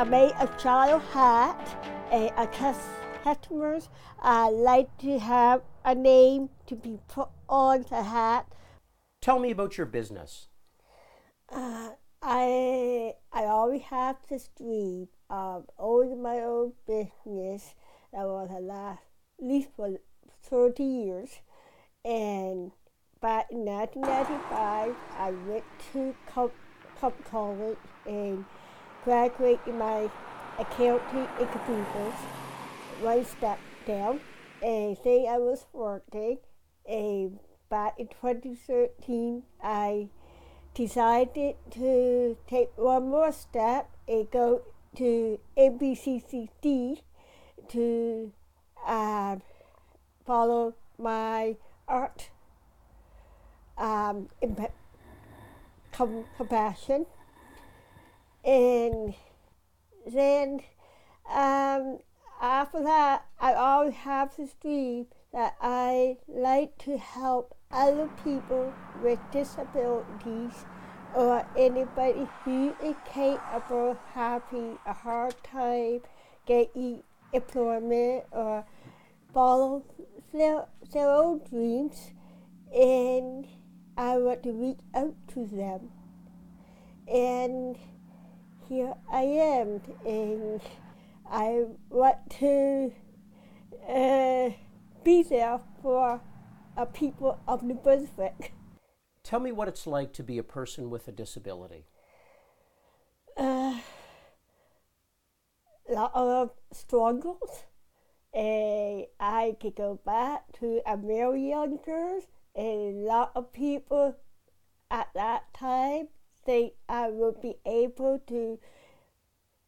I made a child hat, and a customers uh, like to have a name to be put on the hat. Tell me about your business. Uh, I I always have this dream of owning my own business that was the last at least for 30 years. And back in 1995, I went to college and graduated my accounting and computers. One step down, and say I was working. And back in 2013, I decided to take one more step and go to NBCCD to uh, follow my art um, com- compassion. And then um, after that, I always have this dream that I like to help other people with disabilities or anybody who is capable of having a hard time getting employment or follow their, their own dreams and I want to reach out to them. And here I am, and I want to uh, be there for a people of New Brunswick. Tell me what it's like to be a person with a disability. Uh, a lot of struggles. Uh, I could go back to a very young girl, and a lot of people at that time think I will be able to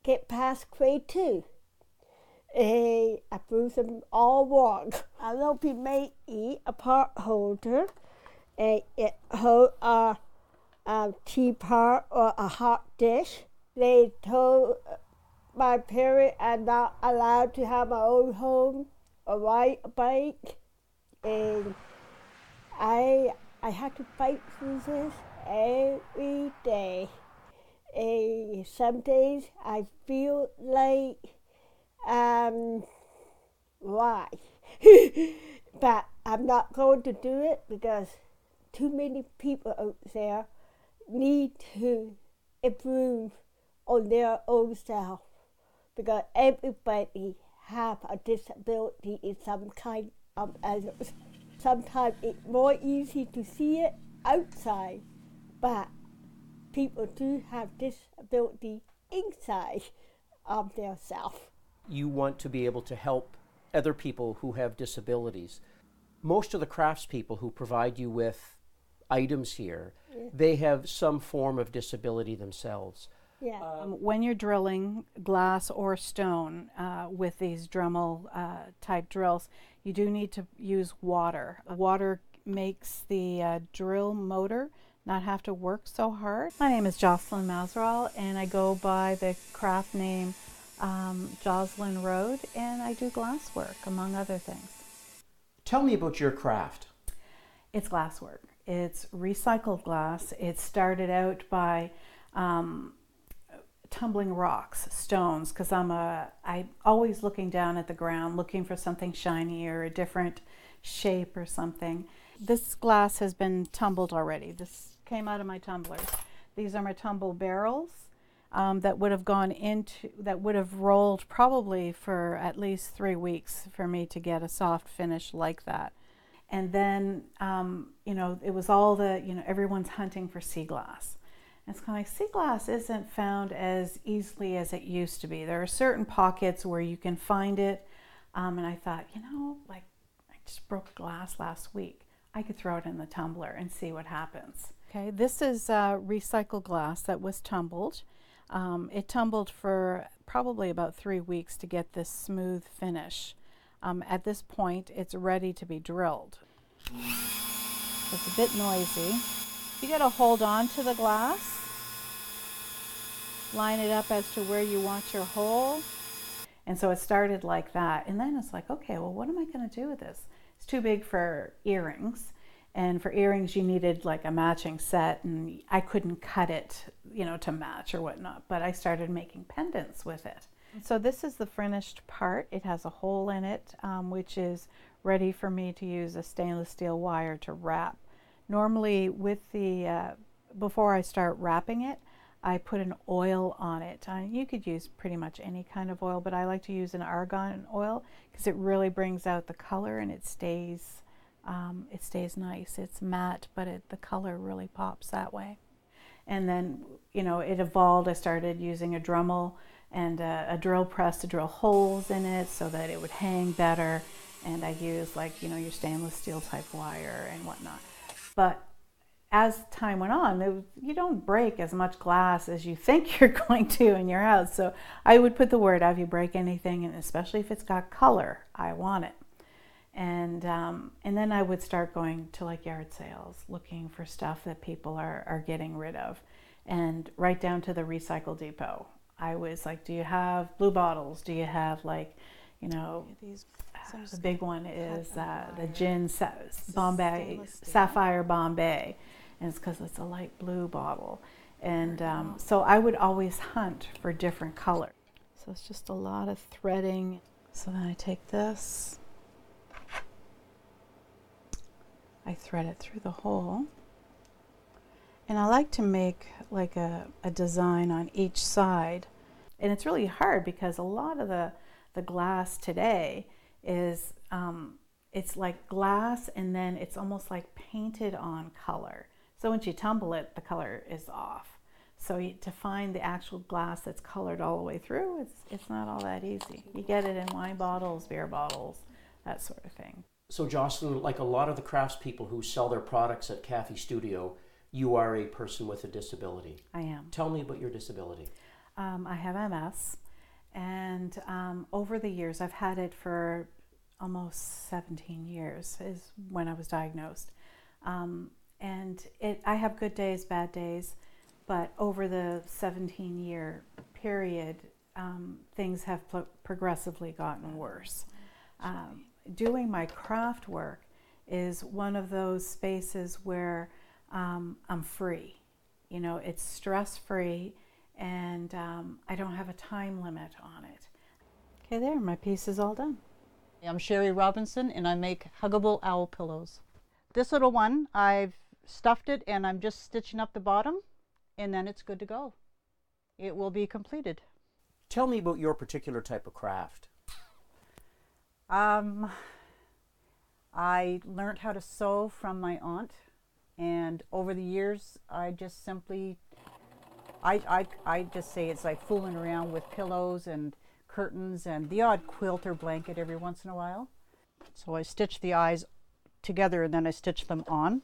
get past grade two. Uh, I them all wrong. I people may eat a pot holder, and it hold a, a teapot or a hot dish. They told my parents I'm not allowed to have my own home or ride a bike, and I I had to fight through this every day. And some days I feel like um why, but I'm not going to do it because too many people out there need to improve on their own self because everybody have a disability in some kind of others. Sometimes it's more easy to see it outside, but people do have disability inside of their self. You want to be able to help other people who have disabilities. Most of the craftspeople who provide you with items here, yeah. they have some form of disability themselves. Yeah. Um, when you're drilling glass or stone uh, with these Dremel uh, type drills, you do need to use water. Water makes the uh, drill motor not have to work so hard. My name is Jocelyn Masral, and I go by the craft name um, Jocelyn Road, and I do glasswork, among other things. Tell me about your craft. It's glasswork. It's recycled glass. It started out by um, tumbling rocks, stones, because I'm a I'm always looking down at the ground, looking for something shiny or a different shape or something. This glass has been tumbled already. This came out of my tumblers. These are my tumble barrels um, that would have gone into that would have rolled probably for at least three weeks for me to get a soft finish like that. And then um, you know it was all the you know everyone's hunting for sea glass it's kind of like sea glass isn't found as easily as it used to be. There are certain pockets where you can find it. Um, and I thought, you know, like I just broke glass last week. I could throw it in the tumbler and see what happens. Okay, this is uh, recycled glass that was tumbled. Um, it tumbled for probably about three weeks to get this smooth finish. Um, at this point, it's ready to be drilled. It's a bit noisy. You got to hold on to the glass, line it up as to where you want your hole. And so it started like that. And then it's like, okay, well, what am I going to do with this? It's too big for earrings. And for earrings, you needed like a matching set, and I couldn't cut it, you know, to match or whatnot. But I started making pendants with it. So this is the finished part. It has a hole in it, um, which is ready for me to use a stainless steel wire to wrap. Normally, with the uh, before I start wrapping it, I put an oil on it. Uh, you could use pretty much any kind of oil, but I like to use an argan oil because it really brings out the color and it stays um, it stays nice. It's matte, but it, the color really pops that way. And then, you know, it evolved. I started using a Dremel and a, a drill press to drill holes in it so that it would hang better. And I used like, you know, your stainless steel type wire and whatnot. But as time went on, it, you don't break as much glass as you think you're going to in your house. So I would put the word out if you break anything, and especially if it's got color, I want it. And um, and then I would start going to like yard sales, looking for stuff that people are, are getting rid of, and right down to the recycle depot. I was like, do you have blue bottles? Do you have like, you know, these the big one is uh, the gin sa- Bombay Sapphire Bombay, and it's because it's a light blue bottle. And um, so I would always hunt for different color. So it's just a lot of threading. So then I take this, I thread it through the hole, and I like to make like a, a design on each side. And it's really hard because a lot of the, the glass today is um, it's like glass and then it's almost like painted on color. So once you tumble it, the color is off. So to find the actual glass that's colored all the way through, it's, it's not all that easy. You get it in wine bottles, beer bottles, that sort of thing. So, Jocelyn, like a lot of the craftspeople who sell their products at Kathy Studio, you are a person with a disability. I am. Tell me about your disability. Um, I have MS, and um, over the years, I've had it for almost 17 years, is when I was diagnosed. Um, and it, I have good days, bad days, but over the 17 year period, um, things have pro- progressively gotten worse. Um, doing my craft work is one of those spaces where um, I'm free. You know, it's stress free and um, I don't have a time limit on it. Okay, there, my piece is all done. I'm Sherry Robinson and I make huggable owl pillows. This little one, I've stuffed it and I'm just stitching up the bottom and then it's good to go. It will be completed. Tell me about your particular type of craft. Um, I learned how to sew from my aunt and over the years I just simply I, I, I just say it's like fooling around with pillows and curtains and the odd quilt or blanket every once in a while. So I stitch the eyes together and then I stitch them on.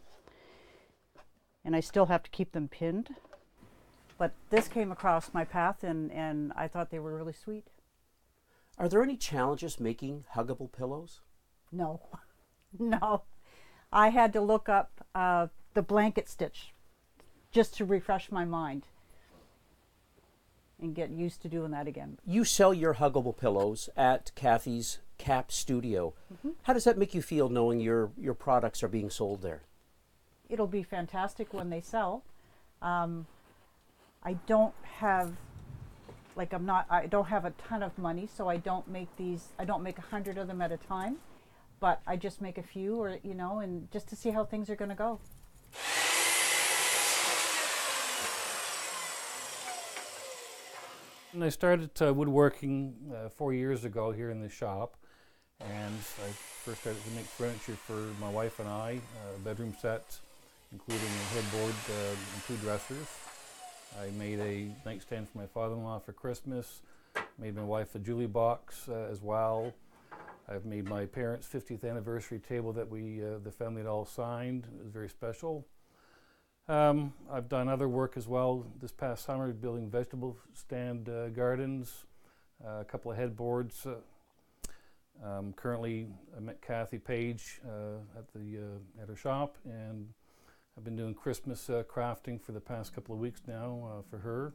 And I still have to keep them pinned. But this came across my path and, and I thought they were really sweet. Are there any challenges making huggable pillows? No, no. I had to look up uh, the blanket stitch just to refresh my mind and get used to doing that again. You sell your huggable pillows at Kathy's Cap Studio. Mm-hmm. How does that make you feel knowing your, your products are being sold there? It'll be fantastic when they sell. Um, I don't have, like, I'm not, I don't have a ton of money, so I don't make these, I don't make a hundred of them at a time, but I just make a few or, you know, and just to see how things are going to go. And I started uh, woodworking uh, four years ago here in the shop, and I first started to make furniture for my wife and I, uh, bedroom sets, including a headboard uh, and two dressers. I made a nightstand for my father-in-law for Christmas. Made my wife a Julie box uh, as well. I've made my parents' 50th anniversary table that we, uh, the family had all signed. It was very special. Um, I've done other work as well this past summer, building vegetable stand uh, gardens, uh, a couple of headboards. Uh, um, currently, I met Kathy Page uh, at the at her shop, and I've been doing Christmas uh, crafting for the past couple of weeks now uh, for her.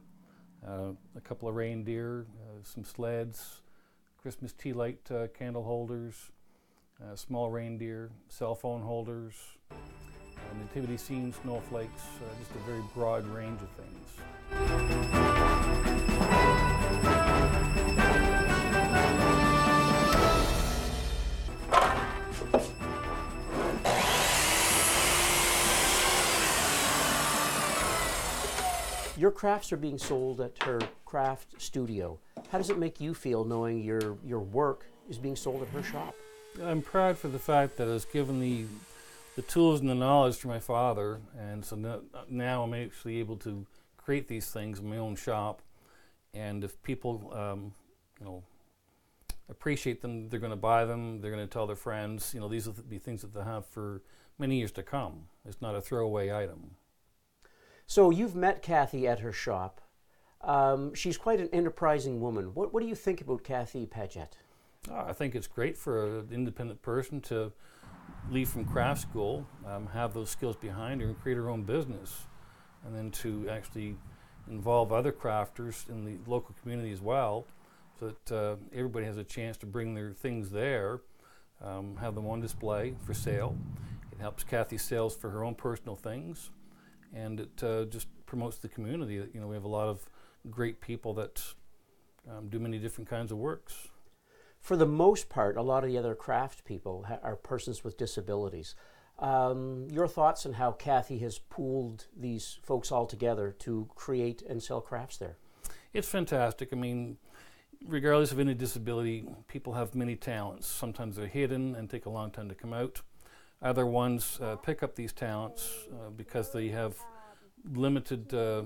Uh, a couple of reindeer, uh, some sleds, Christmas tea light candle holders, small reindeer, cell phone holders. nativity scenes, snowflakes, uh, just a very broad range of things. Your crafts are being sold at her craft studio. How does it make you feel knowing your, your work is being sold at her shop? I'm proud for the fact that I was given the the tools and the knowledge from my father, and so no, now I'm actually able to create these things in my own shop. And if people, um, you know, appreciate them, they're going to buy them. They're going to tell their friends. You know, these will be things that they'll have for many years to come. It's not a throwaway item. So you've met Kathy at her shop. Um, she's quite an enterprising woman. What, what do you think about Kathy Paget? Uh, I think it's great for an independent person to leave from craft school, um, have those skills behind her, and create her own business, and then to actually involve other crafters in the local community as well, so that uh, everybody has a chance to bring their things there, um, have them on display for sale. It helps Kathy's sales for her own personal things, and it uh, just promotes the community. You know, we have a lot of great people that um, do many different kinds of works for the most part, a lot of the other craft people ha- are persons with disabilities. Um, your thoughts on how Kathy has pooled these folks all together to create and sell crafts there? It's fantastic. I mean, regardless of any disability, people have many talents. Sometimes they're hidden and take a long time to come out. Other ones uh, pick up these talents uh, because they have limited uh,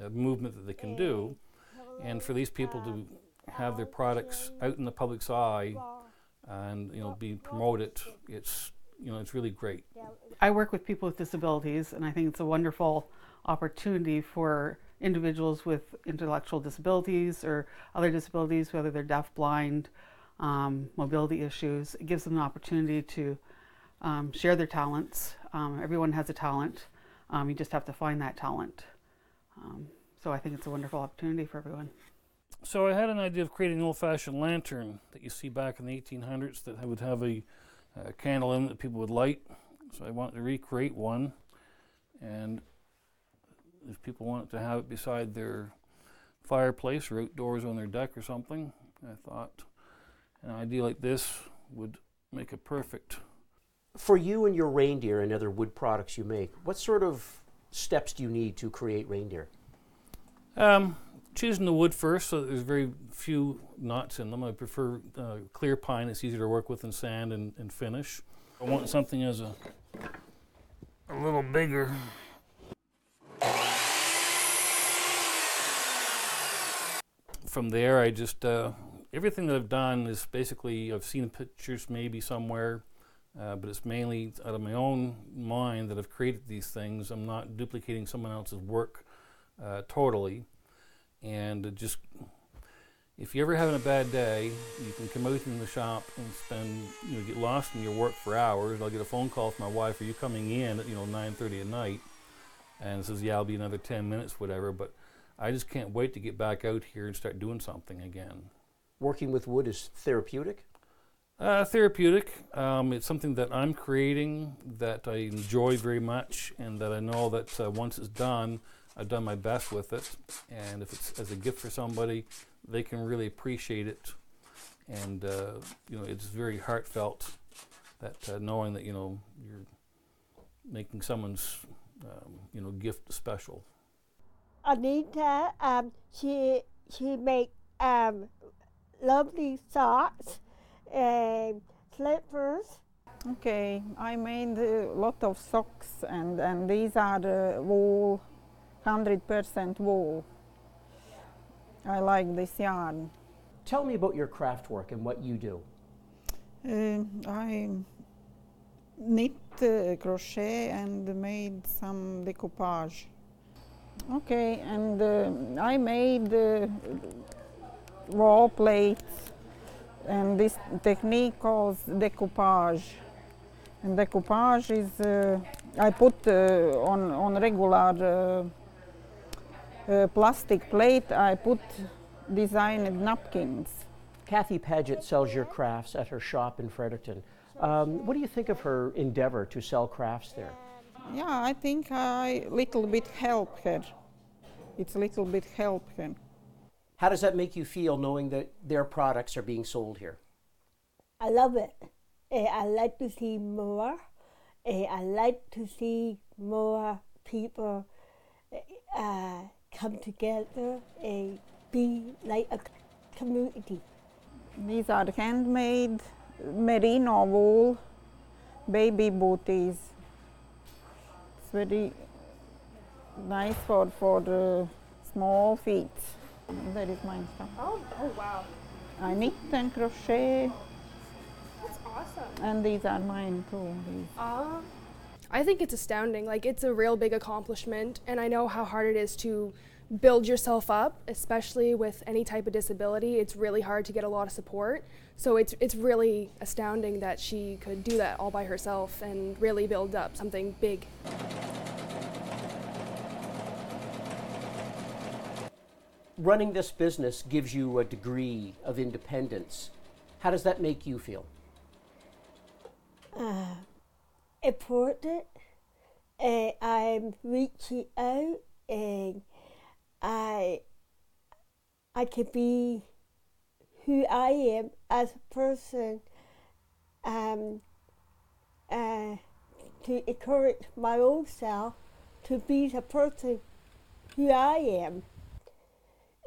uh movement that they can do. And for these people to have their products out in the public's eye and you know be promoted it's you know it's really great i work with people with disabilities and i think it's a wonderful opportunity for individuals with intellectual disabilities or other disabilities whether they're deaf blind um, mobility issues it gives them an opportunity to um, share their talents um, everyone has a talent um, you just have to find that talent um, so i think it's a wonderful opportunity for everyone so I had an idea of creating an old-fashioned lantern that you see back in the 1800s that would have a, a candle in it that people would light. So I wanted to recreate one, and if people wanted to have it beside their fireplace or outdoors on their deck or something, I thought an idea like this would make it perfect. For you and your reindeer and other wood products you make, what sort of steps do you need to create reindeer? Um, choosing the wood first, so there's very few knots in them. I prefer uh, clear pine; it's easier to work with in sand and, and finish. I want something as a a little bigger. From there, I just uh, everything that I've done is basically I've seen pictures maybe somewhere, uh, but it's mainly out of my own mind that I've created these things. I'm not duplicating someone else's work uh, totally and just if you're ever having a bad day, you can come out in the shop and spend, you know, get lost in your work for hours. I'll get a phone call from my wife, "Are you coming in at you know 9:30 at night?" And says, "Yeah, I'll be another 10 minutes, whatever." But I just can't wait to get back out here and start doing something again. Working with wood is therapeutic. Uh, therapeutic. Um, it's something that I'm creating that I enjoy very much, and that I know that uh, once it's done, I've done my best with it, and if it's as a gift for somebody, they can really appreciate it, and uh, you know it's very heartfelt that uh, knowing that you know you're making someone's um, you know gift special. Anita, um, she she make um, lovely socks and slippers. Okay, I made a lot of socks and, and these are the wool 100% wool. I like this yarn. Tell me about your craft work and what you do. Uh, I knit, uh, crochet, and made some decoupage. Okay, and uh, I made uh, raw plates, and this technique called decoupage. And decoupage is uh, I put uh, on on regular uh, plastic plate, I put designed napkins. Kathy Paget sells your crafts at her shop in Fredericton. Um, what do you think of her endeavor to sell crafts there? Yeah, I think I little bit help her. It's a little bit help her. How does that make you feel knowing that their products are being sold here? I love it. Eh, I like to see more. Eh, I like to see more people uh, come together and be like a community. These are handmade merino wool baby booties. It's very nice for for the small feet. That is my stuff. Oh, oh wow. I knit and crochet, That's awesome. and these are mine too. These. Uh, I think it's astounding. Like, it's a real big accomplishment, and I know how hard it is to build yourself up, especially with any type of disability. It's really hard to get a lot of support. So it's it's really astounding that she could do that all by herself and really build up something big. Running this business gives you a degree of independence. How does that make you feel? uh, important and I'm reaching out and I I can be who I am as a person um, uh, to encourage my own self to be the person who I am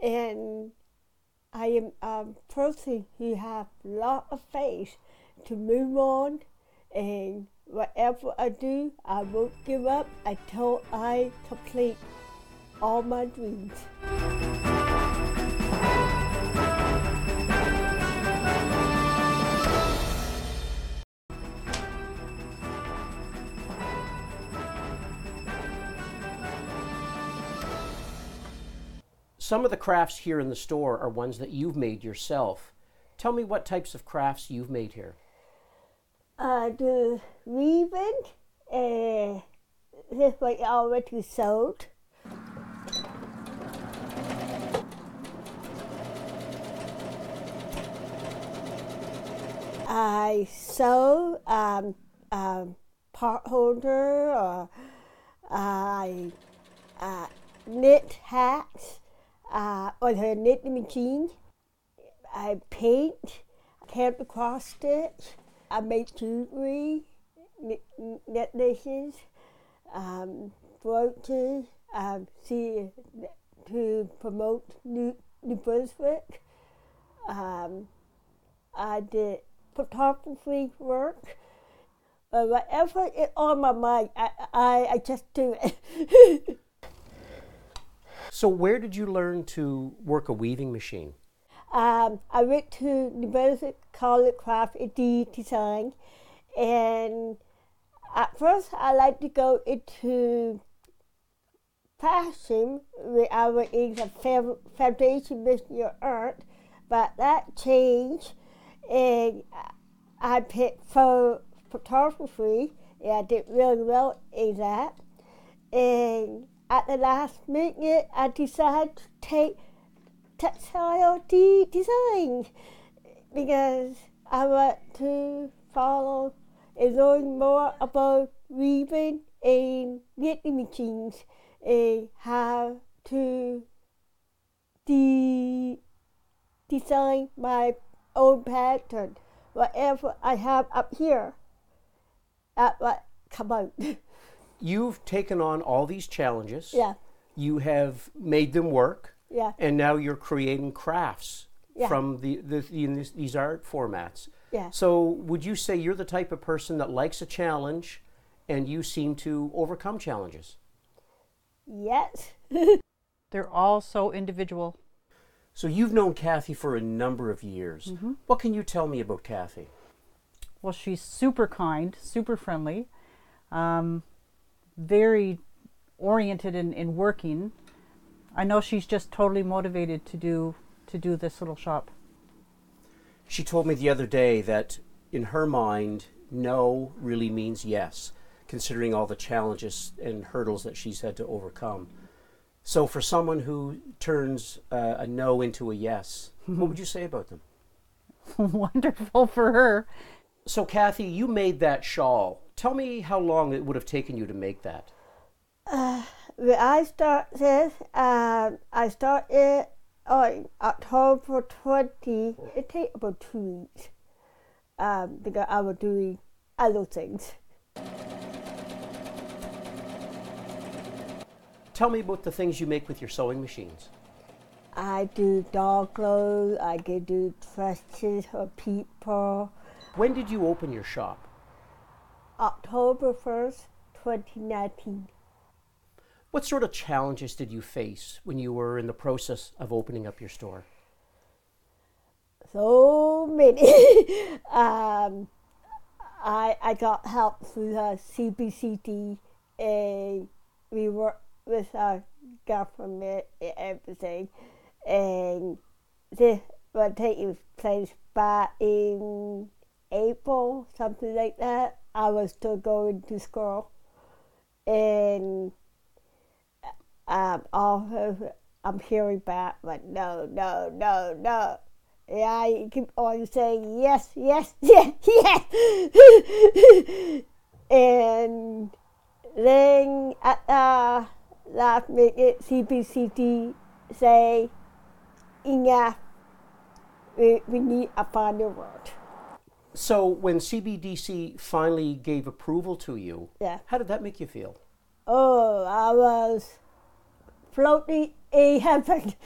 and I am a person who have a lot of faith to move on and whatever I do, I won't give up until I complete all my dreams. Some of the crafts here in the store are ones that you've made yourself. Tell me what types of crafts you've made here. Uh, the weaving, uh, this one already sold. I sew um, um, pot holder, or I uh, knit hats uh, her knitting machine. I paint, hand cross stitch. I make jewelry, necklaces, um, brooches, um, see, to promote New, New Brunswick. Um, I did photography work. Uh, whatever is on my mind, I, I, I just do it. So, where did you learn to work a weaving machine? Um, I went to University College Craft and Design, and at first I like to go into fashion when I was in the foundation Mystery of art, but that changed, and I picked for photography, and I did really well in that. And at the last minute, I decided to take textile de- design because I want to follow and learn more about weaving and knitting machines and how to de- design my own pattern. Whatever I have up here, that what come out. You've taken on all these challenges. yeah, You have made them work, yeah, and now you're creating crafts Yeah. from the, the, the in this, these art formats. yeah. So, would you say you're the type of person that likes a challenge, and you seem to overcome challenges? Yes. They're all so individual. So, you've known Kathy for a number of years. What can you tell me about Kathy? Well, she's super kind, super friendly, um, very oriented in, in working. I know she's just totally motivated to do to do this little shop. She told me the other day that in her mind, no really means yes, considering all the challenges and hurdles that she's had to overcome. So, for someone who turns uh, a no into a yes, what would you say about them? Wonderful for her. So, Kathy, you made that shawl. Tell me how long it would have taken you to make that. When I started, um, I started on October 20. It took about two weeks um, because I was doing other things. Tell me about the things you make with your sewing machines. I do dog clothes, I can do dresses for people. When did you open your shop? October 1st, 2019. What sort of challenges did you face when you were in the process of opening up your store? So many. um, I, I got help through the CBCT and we worked with our government and everything. And this will take place back in April, something like that. I was still going to school. And um, also, I'm hearing back, but no, no, no, no. Yeah, I keep on saying yes, yes, yes, yes. and then at the last minute, CBCT say, enough, we, we need a final word. So, when CBDC finally gave approval to you, Yeah. how did that make you feel? Oh, I was floating in heaven.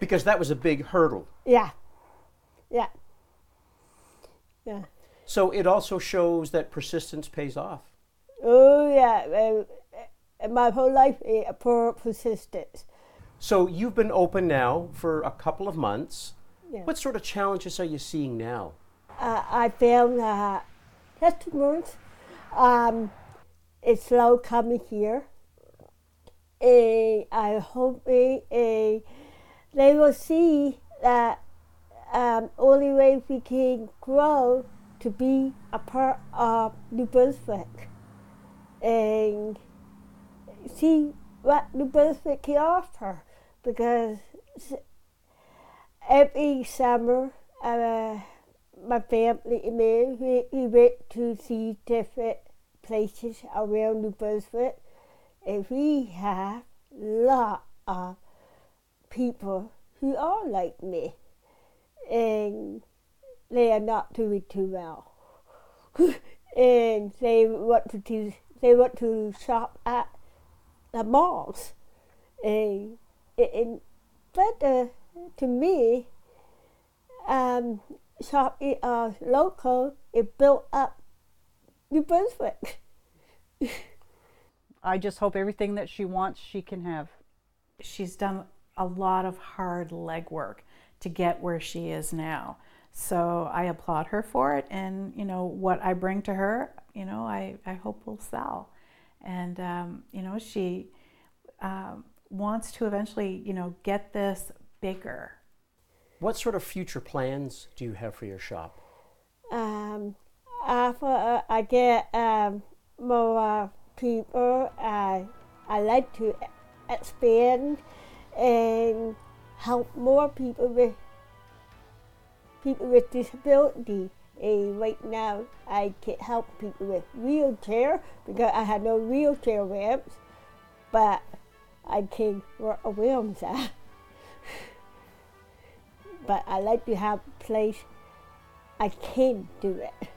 Because that was a big hurdle. yeah, yeah, yeah. So, it also shows that persistence pays off. Oh, yeah. My whole life eh, is for persistence. So, you've been open now for a couple of months. Yeah. What sort of challenges are you seeing now? Uh, I found that customers, um, it's slow coming here. And I hope they, they will see that um, only way we can grow to be a part of New Brunswick and see what New Brunswick can offer because every summer uh, my family and me we, we went to see different places around New Brunswick and we have a lot of people who are like me and they are not doing too well. And they want to do, they want to shop at the malls and, and but uh, to me um, shopping uh, local it built up New Brunswick. I just hope everything that she wants, she can have. she's done a lot of hard legwork to get where she is now. So I applaud her for it. And, you know, what I bring to her, you know, I, I hope will sell. And, um, you know, she um, wants to eventually, you know, get this bigger. What sort of future plans do you have for your shop? Um, after uh, I get um, more uh, people, I I like to expand and help more people with people with disability. And right now, I can help people with wheelchair because I have no wheelchair ramps, but I can work around that. But I like to have place I can do it.